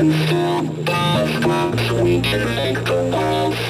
Sweet, like the walls.